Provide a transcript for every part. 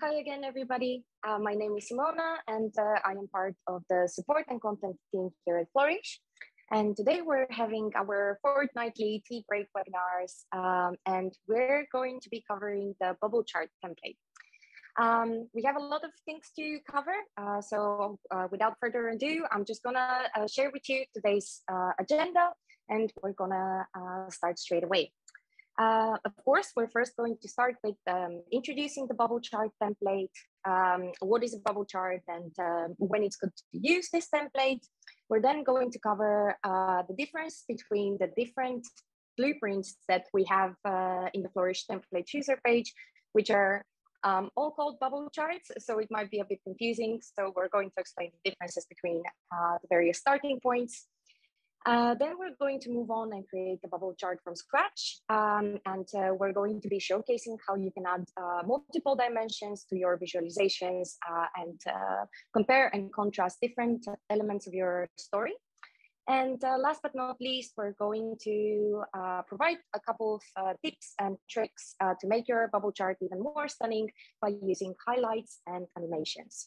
hi again, everybody. Uh, my name is Simona, and uh, I am part of the support and content team here at Flourish. And today we're having our fortnightly tea break webinars, um, and we're going to be covering the bubble chart template. Um, we have a lot of things to cover, uh, so uh, without further ado, I'm just gonna uh, share with you today's uh, agenda, and we're gonna start straight away. Uh, of course, we're first going to start with um, introducing the bubble chart template, um, what is a bubble chart and um, when it's good to use this template. We're then going to cover uh, the difference between the different blueprints that we have uh, in the Flourish template chooser page, which are um, all called bubble charts. So it might be a bit confusing. So we're going to explain the differences between uh, the various starting points. Uh, then we're going to move on and create a bubble chart from scratch. Um, and uh, we're going to be showcasing how you can add uh, multiple dimensions to your visualizations uh, and uh, compare and contrast different elements of your story. And last but not least, we're going to provide a couple of tips and tricks to make your bubble chart even more stunning by using highlights and animations.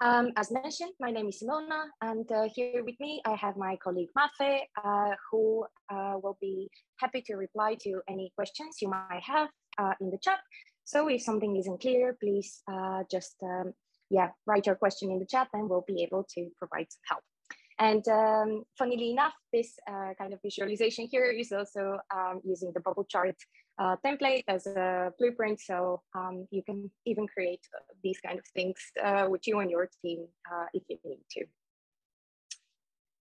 Um, as mentioned, my name is Simona, and uh, here with me I have my colleague Mafe, uh, who uh, will be happy to reply to any questions you might have uh, in the chat. So if something isn't clear, please uh, just um, yeah write your question in the chat, and we'll be able to provide some help. And um, funnily enough, this uh, kind of visualization here is also um, using the bubble chart uh, template as a blueprint. So um, you can even create these kind of things uh, with you and your team uh, if you need to.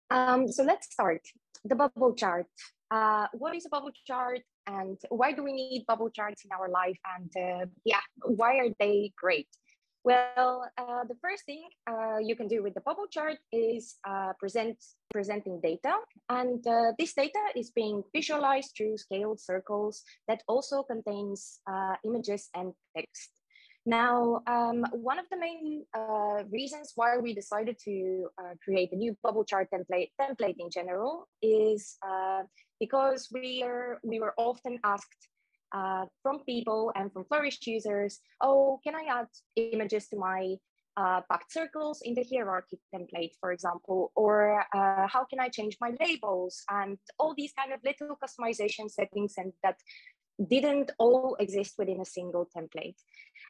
Um, so let's start. The bubble chart. Uh, what is a bubble chart and why do we need bubble charts in our life? And uh, yeah, why are they great? Well, uh, the first thing uh, you can do with the bubble chart is uh, present presenting data. And uh, this data is being visualized through scaled circles that also contains uh, images and text. Now, um, one of the main uh, reasons why we decided to create a new bubble chart template, template in general is because we, are, we were often asked uh, from people and from Flourish users, oh, can I add images to my uh, circles in the hierarchy template, for example, or uh, how can I change my labels and all these kind of little customization settings and that didn't all exist within a single template.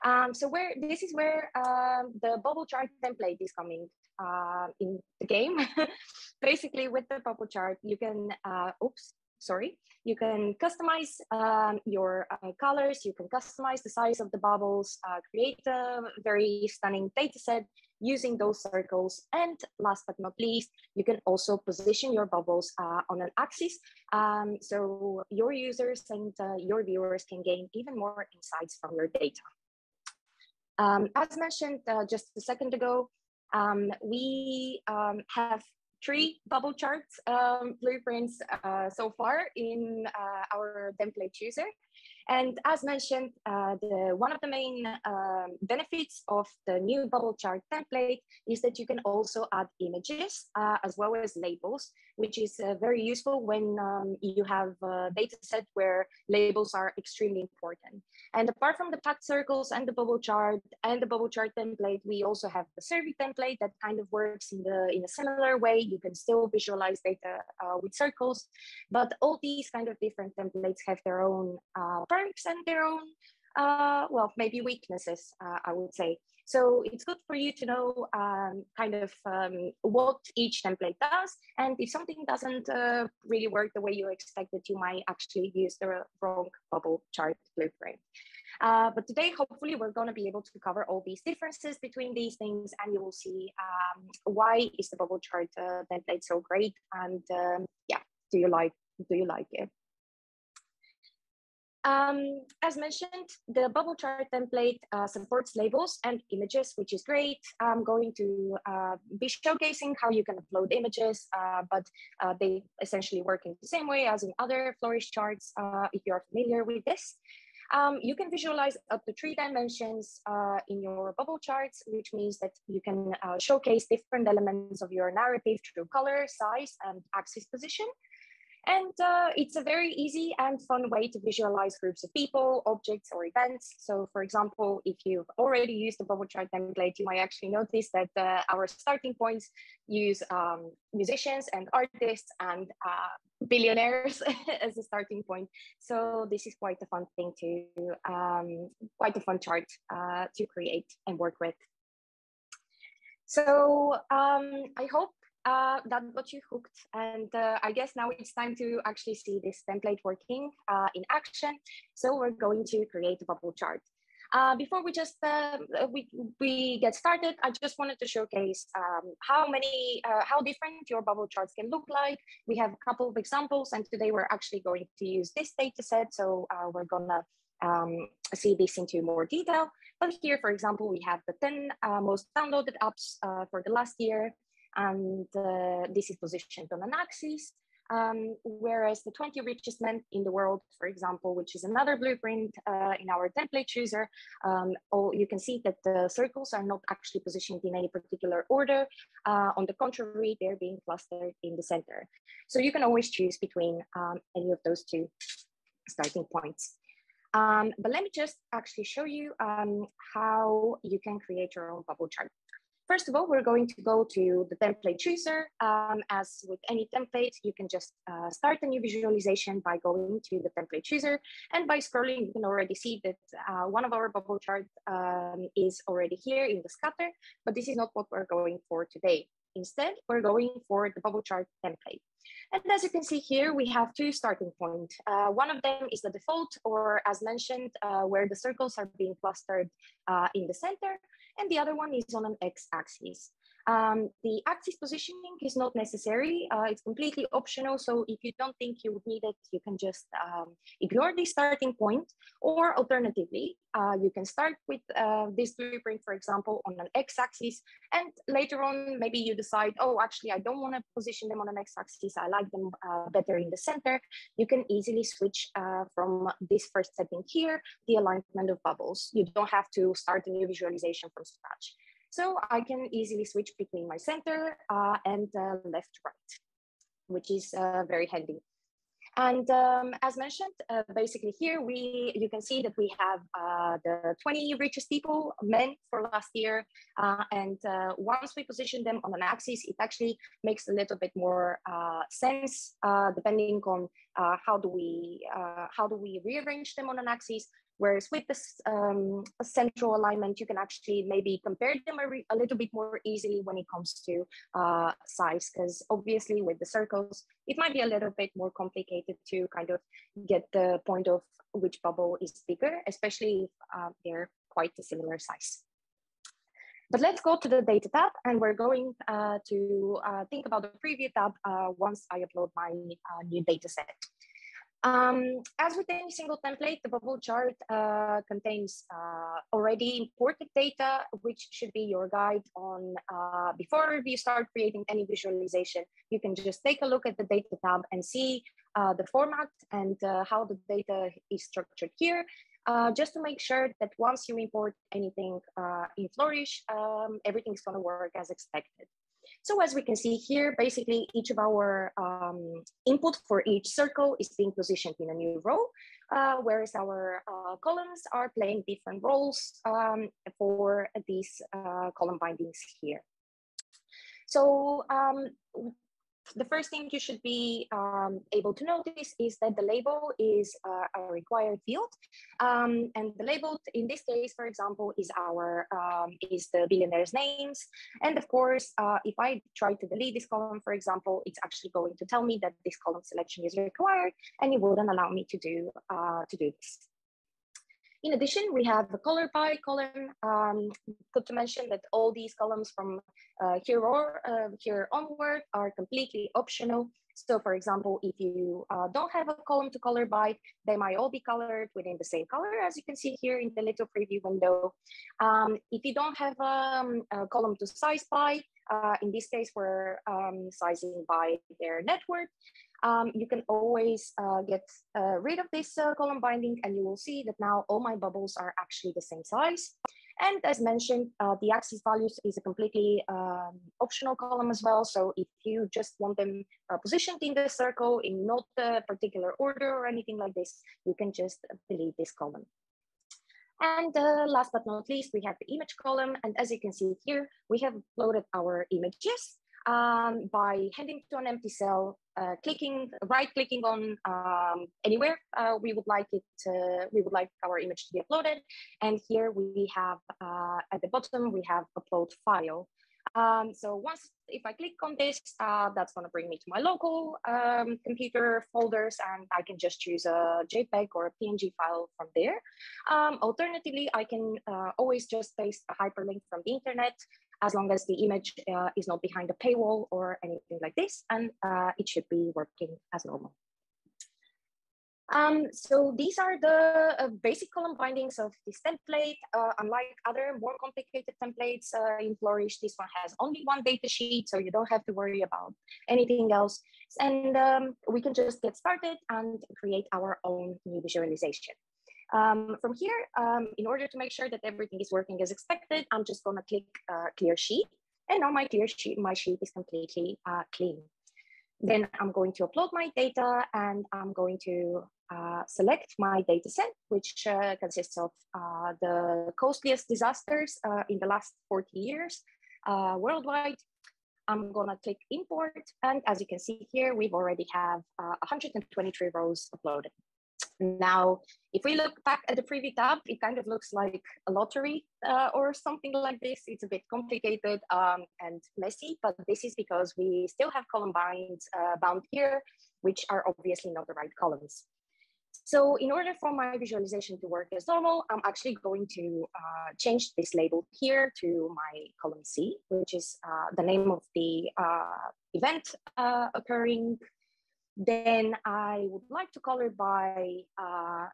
Um, so where this is where um, the bubble chart template is coming uh, in the game. Basically, with the bubble chart, you can, uh, oops, sorry, you can customize um, your uh, colors, you can customize the size of the bubbles, uh, create a very stunning data set using those circles. And last but not least, you can also position your bubbles uh, on an axis. Um, so your users and uh, your viewers can gain even more insights from your data. Um, as mentioned uh, just a second ago, um, we um, have three bubble charts um, blueprints uh, so far in uh, our template chooser. And as mentioned, uh, the, one of the main um, benefits of the new bubble chart template is that you can also add images uh, as well as labels, which is uh, very useful when um, you have a data set where labels are extremely important. And apart from the packed circles and the bubble chart and the bubble chart template, we also have the survey template that kind of works in the in a similar way. You can still visualize data uh, with circles, but all these kind of different templates have their own uh, perks and their own, uh, well, maybe weaknesses, uh, I would say. So it's good for you to know um, kind of um, what each template does. And if something doesn't uh, really work the way you expected, you might actually use the wrong bubble chart blueprint. Uh, but today, hopefully, we're going to be able to cover all these differences between these things, and you will see um, why is the bubble chart uh, template so great, and um, yeah, do you like do you like it? Um, as mentioned, the bubble chart template uh, supports labels and images, which is great. I'm going to uh, be showcasing how you can upload images, uh, but uh, they essentially work in the same way as in other Flourish charts, uh, if you're familiar with this. Um, you can visualize up to three dimensions uh, in your bubble charts, which means that you can showcase different elements of your narrative through color, size, and axis position. And uh, it's a very easy and fun way to visualize groups of people, objects, or events. So for example, if you've already used the bubble chart template, you might actually notice that uh, our starting points use um, musicians and artists and uh, billionaires as a starting point. So this is quite a fun thing to, um, quite a fun chart uh, to create and work with. So um, I hope uh, that got you hooked. And uh, I guess now it's time to actually see this template working uh, in action. So we're going to create a bubble chart. Uh, before we just uh, we, we get started, I just wanted to showcase um, how many, uh, how different your bubble charts can look like. We have a couple of examples and today we're actually going to use this data set. So we're gonna um, see this into more detail. But here, for example, we have the 10 most downloaded apps for the last year and this is positioned on an axis. Um, whereas the 20 richest men in the world, for example, which is another blueprint uh, in our template chooser, um, oh, you can see that the circles are not actually positioned in any particular order. Uh, on the contrary, they're being clustered in the center. So you can always choose between um, any of those two starting points. Um, but let me just actually show you um, how you can create your own bubble chart. First of all, we're going to go to the template chooser. Um, as with any template, you can just uh, start a new visualization by going to the template chooser. And by scrolling, you can already see that uh, one of our bubble charts um, is already here in the scatter, but this is not what we're going for today. Instead, we're going for the bubble chart template. And as you can see here, we have two starting points. Uh, one of them is the default, or as mentioned, uh, where the circles are being clustered uh, in the center and the other one is on an x-axis. Um, the axis positioning is not necessary. Uh, it's completely optional. So if you don't think you would need it, you can just um, ignore the starting point. Or alternatively, uh, you can start with uh, this blueprint, for example, on an x-axis. And later on, maybe you decide, oh, actually, I don't want to position them on an x-axis. I like them uh, better in the center. You can easily switch uh, from this first setting here, the alignment of bubbles. You don't have to start a new visualization from scratch. So I can easily switch between my center uh, and uh, left right, which is uh, very handy. And um, as mentioned, uh, basically here we you can see that we have uh, the 20 richest people, men for last year. Uh, and once we position them on an axis, it actually makes a little bit more sense depending on how do we how do we rearrange them on an axis. Whereas with this um, central alignment, you can actually maybe compare them a, a, little bit more easily when it comes to uh, size, because obviously with the circles, it might be a little bit more complicated to kind of get the point of which bubble is bigger, especially if uh, they're quite a similar size. But let's go to the data tab and we're going uh, to uh, think about the preview tab uh, once I upload my uh, new data set. Um, as with any single template, the bubble chart uh, contains uh, already imported data, which should be your guide on uh, before you start creating any visualization. You can just take a look at the data tab and see uh, the format and uh, how the data is structured here. Uh, just to make sure that once you import anything in Flourish, um, everything's going to work as expected. So as we can see here, basically each of our um, input for each circle is being positioned in a new row, uh, whereas our uh, columns are playing different roles um, for these uh, column bindings here. So um, the first thing you should be um, able to notice is that the label is uh, a required field. Um, and the label in this case, for example, is our um, is the billionaire's names. And of course, uh, if I try to delete this column, for example, it's actually going to tell me that this column selection is required and it wouldn't allow me to do, uh, to do this. In addition, we have the color by column. Um, good to mention that all these columns from uh, here or uh, here onward are completely optional. So for example, if you uh, don't have a column to color by, they might all be colored within the same color, as you can see here in the little preview window. Um, if you don't have um, a column to size by, uh, in this case, we're um, sizing by their net worth um, you can always uh, get uh, rid of this uh, column binding and you will see that now all my bubbles are actually the same size. And as mentioned, uh, the axis values is a completely um, optional column as well. So if you just want them uh, positioned in the circle in not a particular order or anything like this, you can just delete this column. And uh, last but not least, we have the image column. And as you can see here, we have loaded our images um, by heading to an empty cell, uh, clicking, right clicking on um, anywhere uh, we would like it, to, we would like our image to be uploaded. And here we have, uh, at the bottom, we have upload file. Um, so once, if I click on this, uh, that's gonna bring me to my local um, computer folders and I can just choose a JPEG or a PNG file from there. Um, alternatively, I can uh, always just paste a hyperlink from the internet as long as the image uh, is not behind a paywall or anything like this, and uh, it should be working as normal. Um, so these are the uh, basic column bindings of this template. Uh, unlike other more complicated templates uh, in Flourish, this one has only one data sheet, so you don't have to worry about anything else. And um, we can just get started and create our own new visualization. Um, from here, um, in order to make sure that everything is working as expected, I'm just gonna click uh, clear sheet. And now my clear sheet, my sheet is completely uh, clean. Then I'm going to upload my data and I'm going to uh, select my data set, which uh, consists of uh, the costliest disasters uh, in the last 40 years worldwide. I'm gonna click import. And as you can see here, we've already have 123 rows uploaded. Now, if we look back at the preview tab, it kind of looks like a lottery uh, or something like this. It's a bit complicated um, and messy, but this is because we still have column uh, bound here, which are obviously not the right columns. So in order for my visualization to work as normal, I'm actually going to uh, change this label here to my column C, which is uh, the name of the uh, event uh, occurring then I would like to color by uh,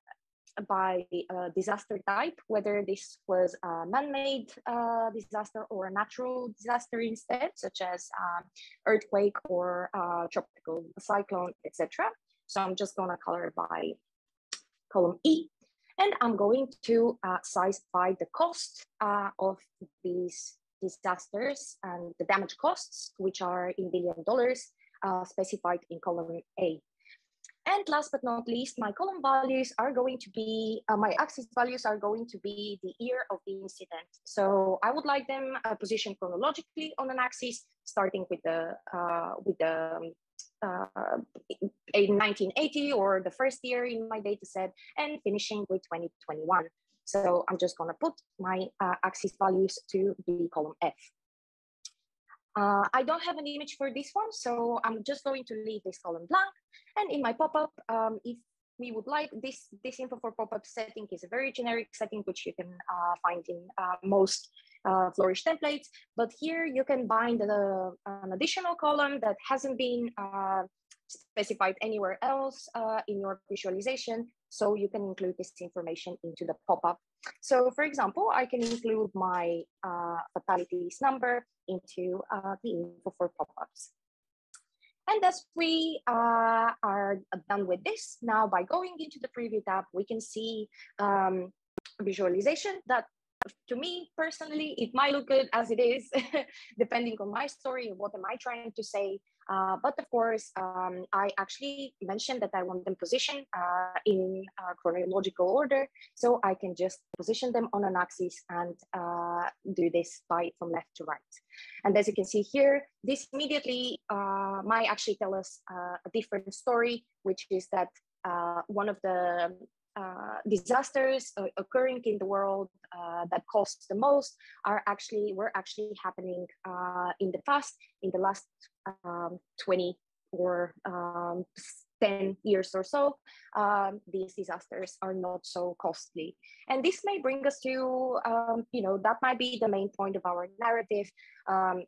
by uh, disaster type, whether this was a man-made uh, disaster or a natural disaster instead, such as uh, earthquake or uh, tropical cyclone, etc. So I'm just gonna color by column E, and I'm going to uh, size by the cost of these disasters and the damage costs, which are in billion dollars, uh, specified in column A. And last but not least, my column values are going to be, uh, my axis values are going to be the year of the incident. So I would like them uh, positioned chronologically on an axis, starting with the, uh, with the uh, in 1980 or the first year in my data set and finishing with 2021. So I'm just gonna put my uh, axis values to the column F. Uh, I don't have an image for this one, so I'm just going to leave this column blank. And in my pop-up, um, if we would like this, this info for pop-up setting is a very generic setting, which you can uh, find in uh, most uh, Flourish templates. But here you can bind an additional column that hasn't been uh, specified anywhere else uh, in your visualization. So you can include this information into the pop-up. So for example, I can include my fatalities number into uh, the info for pop-ups. And as we uh, are done with this, now by going into the preview tab, we can see um, visualization that to me personally, it might look good as it is, depending on my story and what am I trying to say. Uh, but of course, um, I actually mentioned that I want them positioned uh, in chronological order, so I can just position them on an axis and uh, do this by from left to right. And as you can see here, this immediately uh, might actually tell us uh, a different story, which is that uh, one of the uh, disasters uh, occurring in the world uh, that cost the most are actually were actually happening uh, in the past in the last um, 20 or um, 10 years or so, um, these disasters are not so costly. And this may bring us to, um, you know, that might be the main point of our narrative,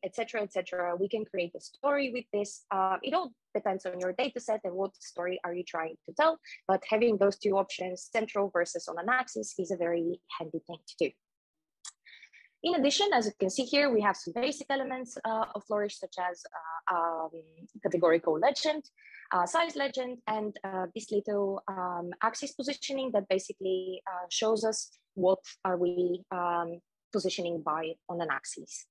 etc., um, etc. Et we can create a story with this. Uh, it all depends on your data set and what story are you trying to tell. But having those two options, central versus on an axis, is a very handy thing to do. In addition, as you can see here, we have some basic elements uh, of Flourish, such as uh, um, categorical legend, uh, size legend, and uh, this little um, axis positioning that basically uh, shows us what are we um, positioning by on an axis.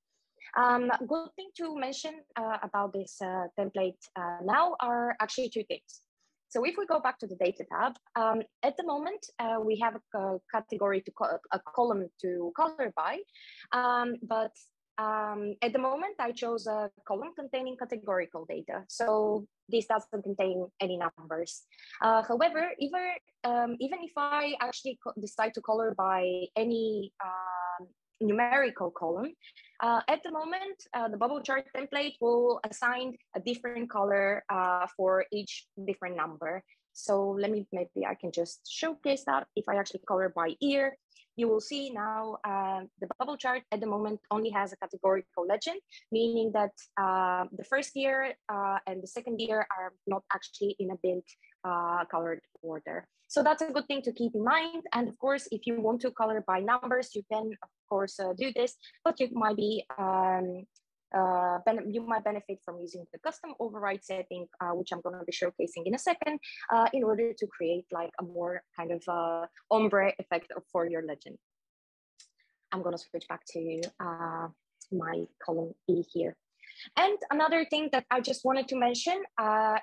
Um, good thing to mention uh, about this template now are actually two things. So if we go back to the data tab, um, at the moment, uh, we have a, category to co a column to color by, um, but um, at the moment, I chose a column containing categorical data. So this doesn't contain any numbers. Uh, however, even, um, even if I actually decide to color by any uh, numerical column, uh, at the moment, uh, the bubble chart template will assign a different color uh, for each different number. So let me, maybe I can just showcase that. If I actually color by ear, you will see now uh, the bubble chart at the moment only has a categorical legend, meaning that uh, the first year uh, and the second year are not actually in a uh, colored order. So that's a good thing to keep in mind. And of course, if you want to color by numbers, you can of course uh, do this, but you might be um, uh, you might benefit from using the custom override setting, uh, which I'm going to be showcasing in a second, uh, in order to create like a more kind of uh, ombre effect for your legend. I'm going to switch back to uh, my column E here. And another thing that I just wanted to mention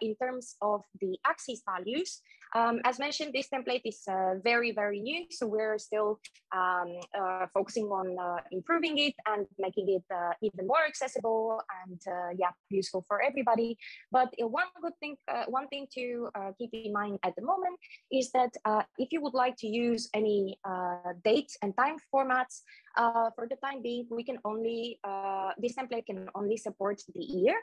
in terms of the axis values, um, as mentioned, this template is uh, very, very new. So we're still um, uh, focusing on uh, improving it and making it uh, even more accessible and uh, yeah, useful for everybody. But one good thing, one thing to keep in mind at the moment is that if you would like to use any date and time formats, uh, for the time being, we can only, uh, this template can only support the year,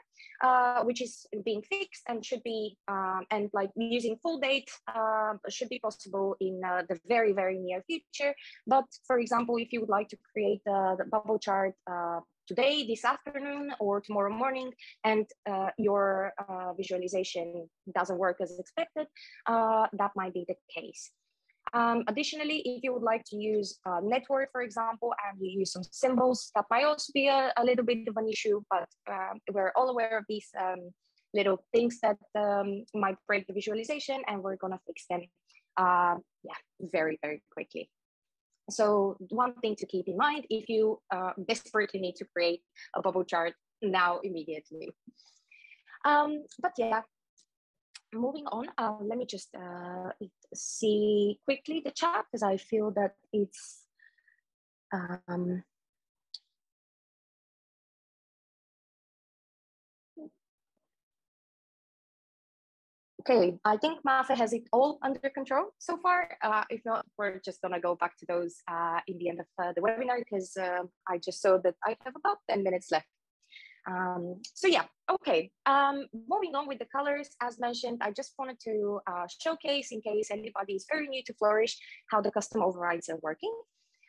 uh, which is being fixed and should be, um, and like using full date um, should be possible in uh, the very, very near future. But for example, if you would like to create the bubble chart uh, today, this afternoon, or tomorrow morning, and uh, your uh, visualization doesn't work as expected, uh, that might be the case. Um, additionally, if you would like to use uh, network, for example, and you use some symbols, that might also be a, a little bit of an issue, but uh, we're all aware of these um, little things that um, might break the visualization and we're gonna fix them, uh, yeah, very, very quickly. So one thing to keep in mind, if you uh, desperately need to create a bubble chart now immediately. Um, but yeah, moving on, uh, let me just uh, see quickly the chat because I feel that it's um, okay, I think Mafe has it all under control so far. Uh, if not, we're just gonna go back to those uh, in the end of uh, the webinar because uh, I just saw that I have about 10 minutes left. Um, so yeah, okay. Um, moving on with the colors, as mentioned, I just wanted to uh, showcase in case anybody is very new to Flourish, how the custom overrides are working.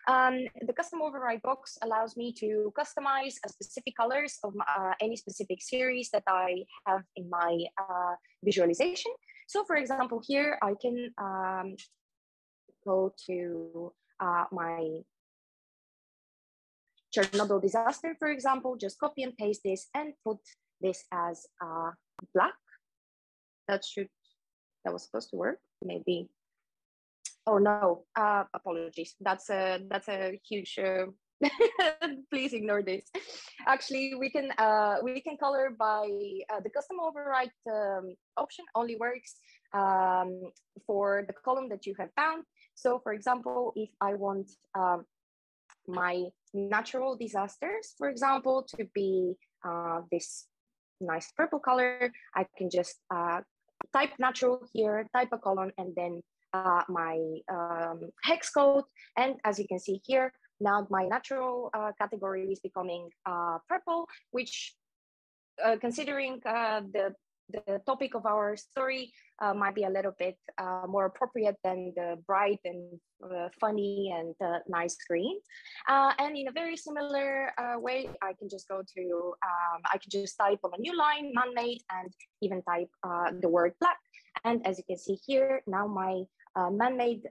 Um, the custom override box allows me to customize specific colors of uh, any specific series that I have in my uh, visualization. So for example, here I can um, go to uh, my Chernobyl disaster, for example, just copy and paste this and put this as uh, black. That should, that was supposed to work, maybe. Oh no, uh, apologies. That's a, that's a huge, uh, please ignore this. Actually, we can, uh, we can color by uh, the custom override um, option only works um, for the column that you have found. So for example, if I want um, my natural disasters, for example, to be uh, this nice purple color, I can just uh, type natural here, type a colon, and then uh, my um, hex code. And as you can see here, now my natural uh, category is becoming uh, purple, which uh, considering the the topic of our story uh, might be a little bit uh, more appropriate than the bright and uh, funny and uh, nice green. Uh, and in a very similar uh, way, I can just go to, um, I can just type on a new line, man-made, and even type the word black. And as you can see here, now my man-made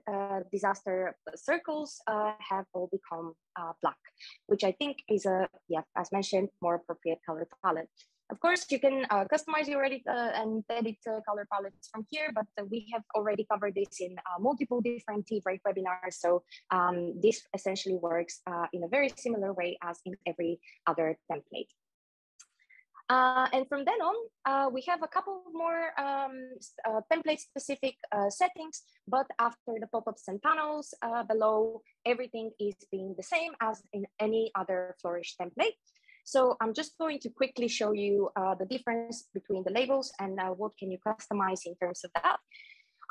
disaster circles have all become black, which I think is a, yeah, as mentioned, more appropriate color palette. Of course, you can uh, customize your edit uh, and edit uh, color palettes from here, but uh, we have already covered this in uh, multiple different tea break webinars. So um, this essentially works uh, in a very similar way as in every other template. Uh, and from then on, uh, we have a couple more um, uh, template-specific settings, but after the pop-ups and panels below, everything is being the same as in any other Flourish template. So I'm just going to quickly show you uh, the difference between the labels and uh, what can you customize in terms of that.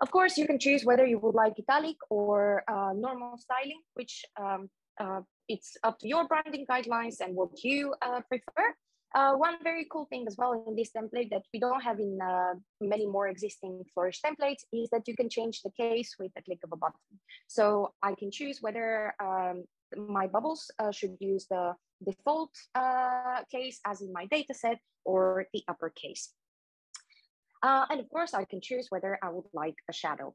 Of course, you can choose whether you would like italic or uh, normal styling, which um, uh, it's up to your branding guidelines and what you uh, prefer. Uh, one very cool thing as well in this template that we don't have in uh, many more existing Flourish templates is that you can change the case with a click of a button. So I can choose whether um, my bubbles uh, should use the default uh, case as in my dataset or the uppercase. Uh, and of course, I can choose whether I would like a shadow.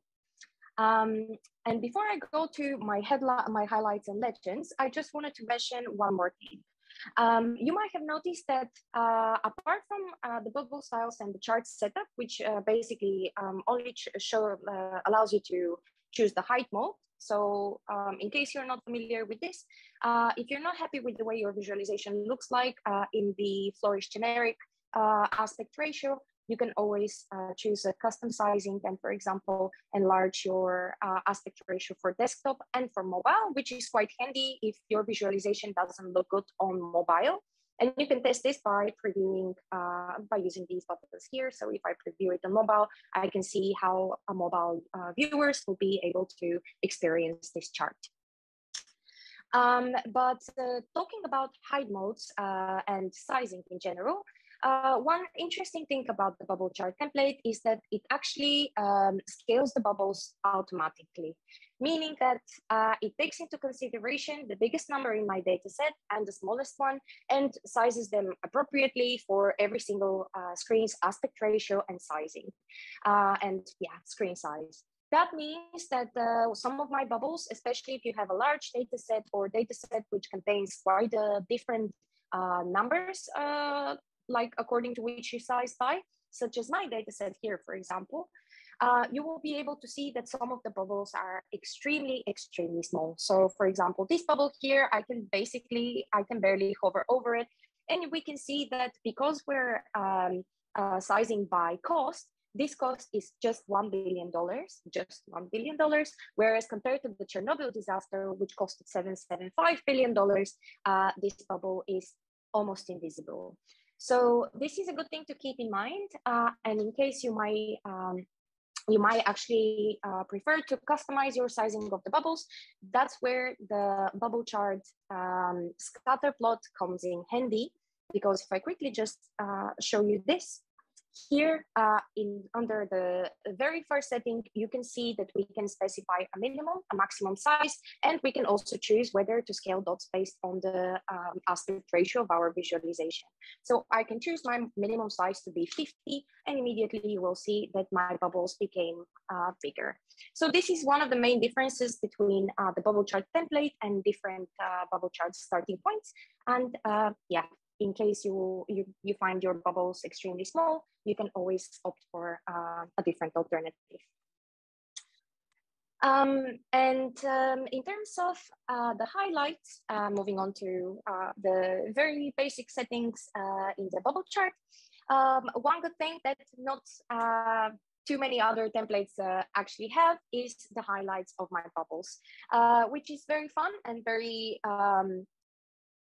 Um, and before I go to my my highlights and legends, I just wanted to mention one more thing. Um, you might have noticed that uh, apart from uh, the bubble styles and the chart setup, which uh, basically um, only show uh, allows you to choose the height mode, so um, in case you're not familiar with this, uh, if you're not happy with the way your visualization looks like uh, in the Flourish generic aspect ratio, you can always uh, choose a custom sizing and for example, enlarge your uh, aspect ratio for desktop and for mobile, which is quite handy if your visualization doesn't look good on mobile. And you can test this by previewing, uh, by using these buttons here. So if I preview it on mobile, I can see how mobile uh, viewers will be able to experience this chart. Um, but uh, talking about height modes uh, and sizing in general, uh, one interesting thing about the bubble chart template is that it actually um, scales the bubbles automatically, meaning that uh, it takes into consideration the biggest number in my data set and the smallest one and sizes them appropriately for every single uh, screen's aspect ratio and sizing uh, and yeah, screen size. That means that uh, some of my bubbles, especially if you have a large data set or data set which contains quite different uh, numbers uh, like according to which you size by, such as my data set here, for example, uh, you will be able to see that some of the bubbles are extremely, extremely small. So for example, this bubble here, I can basically, I can barely hover over it. And we can see that because we're um, uh, sizing by cost, this cost is just $1 billion, just $1 billion, whereas compared to the Chernobyl disaster, which costed $775 billion, uh, this bubble is almost invisible. So this is a good thing to keep in mind. Uh, and in case you might um, you might actually uh, prefer to customize your sizing of the bubbles. That's where the bubble chart um, scatter plot comes in handy because if I quickly just uh, show you this, here uh, in under the very first setting, you can see that we can specify a minimum, a maximum size, and we can also choose whether to scale dots based on the um, aspect ratio of our visualization. So I can choose my minimum size to be 50, and immediately you will see that my bubbles became uh, bigger. So this is one of the main differences between uh, the bubble chart template and different uh, bubble chart starting points. And uh, yeah, in case you, you, you find your bubbles extremely small, you can always opt for uh, a different alternative. Um, and um, in terms of uh, the highlights, uh, moving on to uh, the very basic settings uh, in the bubble chart, um, one good thing that not uh, too many other templates uh, actually have is the highlights of my bubbles, which is very fun and very um,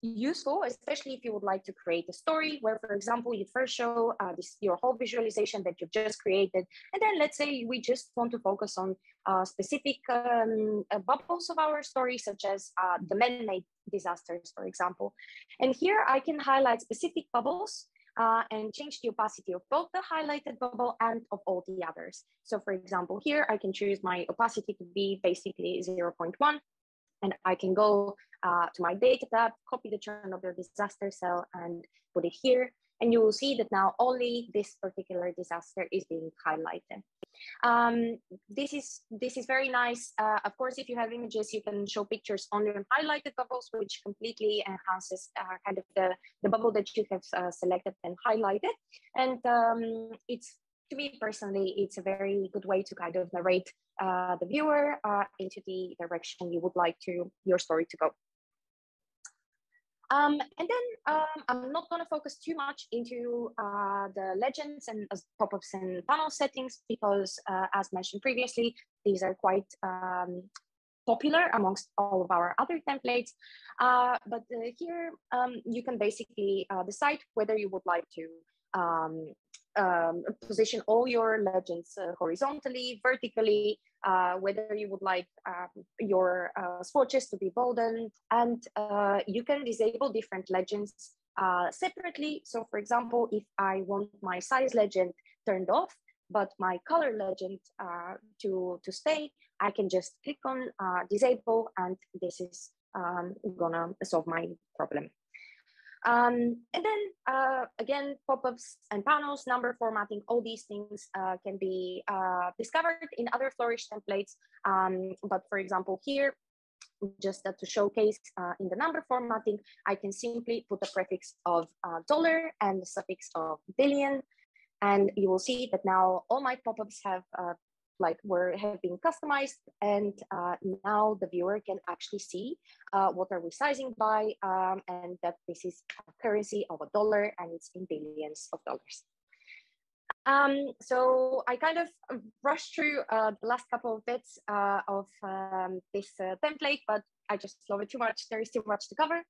useful, especially if you would like to create a story where, for example, you first show uh, this, your whole visualization that you've just created. And then let's say we just want to focus on uh, specific um, uh, bubbles of our story, such as uh, the man-made disasters, for example. And here I can highlight specific bubbles uh, and change the opacity of both the highlighted bubble and of all the others. So for example, here I can choose my opacity to be basically 0.1 and I can go uh, to my data tab, copy the Chernobyl disaster cell and put it here. And you will see that now only this particular disaster is being highlighted. Um, this is this is very nice. Uh, of course, if you have images, you can show pictures only on highlighted bubbles, which completely enhances uh, kind of the, the bubble that you have uh, selected and highlighted. And um, it's to me personally, it's a very good way to kind of narrate uh, the viewer uh, into the direction you would like to your story to go. Um, and then um, I'm not going to focus too much into uh, the legends and pop-ups and panel settings because, uh, as mentioned previously, these are quite um, popular amongst all of our other templates. Uh, but uh, here um, you can basically uh, decide whether you would like to um, position all your legends uh, horizontally, vertically, uh, whether you would like um, your uh, swatches to be bolden, and uh, you can disable different legends uh, separately. So for example, if I want my size legend turned off, but my color legend uh, to, to stay, I can just click on disable and this is um, gonna solve my problem. Um, and then uh, again, pop-ups and panels, number formatting, all these things uh, can be uh, discovered in other Flourish templates. Um, but for example, here, just to showcase uh, in the number formatting, I can simply put a prefix of uh, dollar and the suffix of billion. And you will see that now all my pop-ups have uh, like were have been customized and uh, now the viewer can actually see uh, what are we sizing by um, and that this is a currency of a dollar and it's in billions of dollars. Um, so I kind of rushed through uh, the last couple of bits uh, of um, this uh, template, but I just love it too much. There is too much to cover.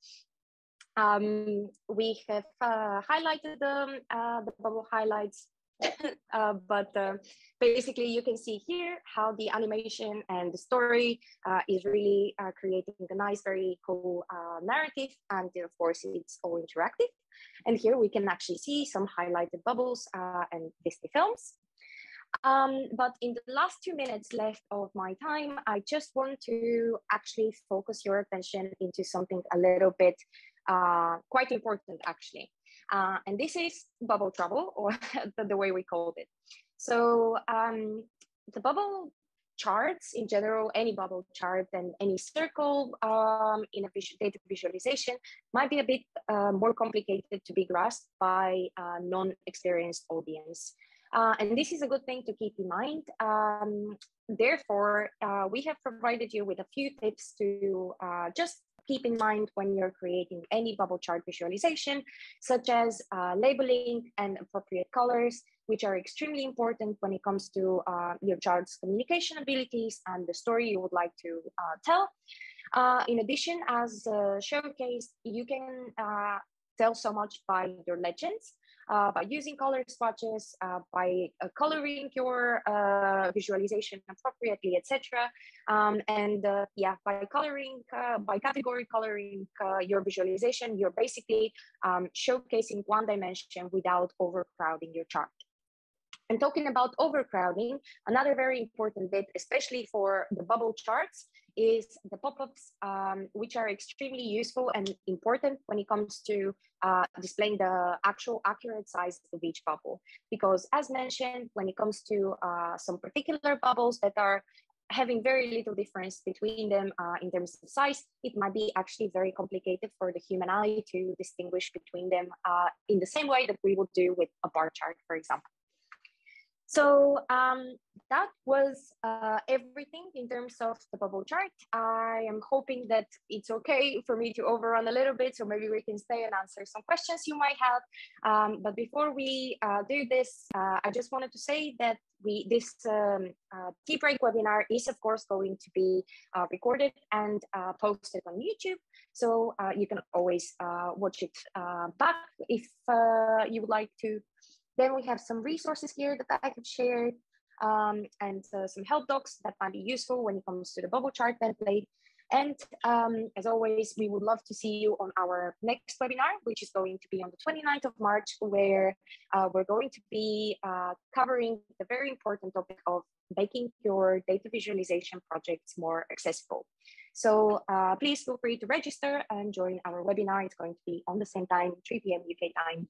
Um, we have uh, highlighted the, the bubble highlights uh, but uh, basically you can see here how the animation and the story uh, is really uh, creating a nice, very cool uh, narrative. And of course, it's all interactive. And here we can actually see some highlighted bubbles uh, and Disney films. Um, but in the last two minutes left of my time, I just want to actually focus your attention into something a little bit quite important, actually. Uh, and this is bubble trouble, or the, the, way we called it. So um, the bubble charts in general, any bubble chart and any circle um, in a visual, data visualization might be a bit uh, more complicated to be grasped by non-experienced audience. Uh, and this is a good thing to keep in mind. Um, therefore, uh, we have provided you with a few tips to uh, just keep in mind when you're creating any bubble chart visualization, such as uh, labeling and appropriate colors, which are extremely important when it comes to uh, your chart's communication abilities and the story you would like to uh, tell. Uh, in addition, as showcased, you can uh, tell so much by your legends uh, by using color swatches, uh, by uh, coloring your uh, visualization appropriately, etc. Um, and uh, yeah, by coloring, uh, by category coloring your visualization, you're basically um, showcasing one dimension without overcrowding your chart. And talking about overcrowding, another very important bit, especially for the bubble charts, is the pop-ups, um, which are extremely useful and important when it comes to uh, displaying the actual accurate size of each bubble. Because as mentioned, when it comes to uh, some particular bubbles that are having very little difference between them uh, in terms of size, it might be actually very complicated for the human eye to distinguish between them uh, in the same way that we would do with a bar chart, for example. So um, that was uh, everything in terms of the bubble chart. I am hoping that it's okay for me to overrun a little bit, so maybe we can stay and answer some questions you might have. Um, but before we uh, do this, uh, I just wanted to say that we this um, uh, tea break webinar is of course going to be uh, recorded and uh, posted on YouTube. So you can always watch it back if you would like to. Then we have some resources here that I could share um, and uh, some help docs that might be useful when it comes to the bubble chart template. And um, as always, we would love to see you on our next webinar, which is going to be on the 29th of March, where uh, we're going to be uh, covering the very important topic of making your data visualization projects more accessible. So uh, please feel free to register and join our webinar. It's going to be on the same time, 3 p.m. UK time.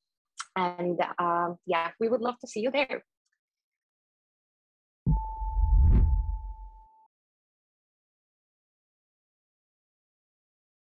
And um, yeah, we would love to see you there.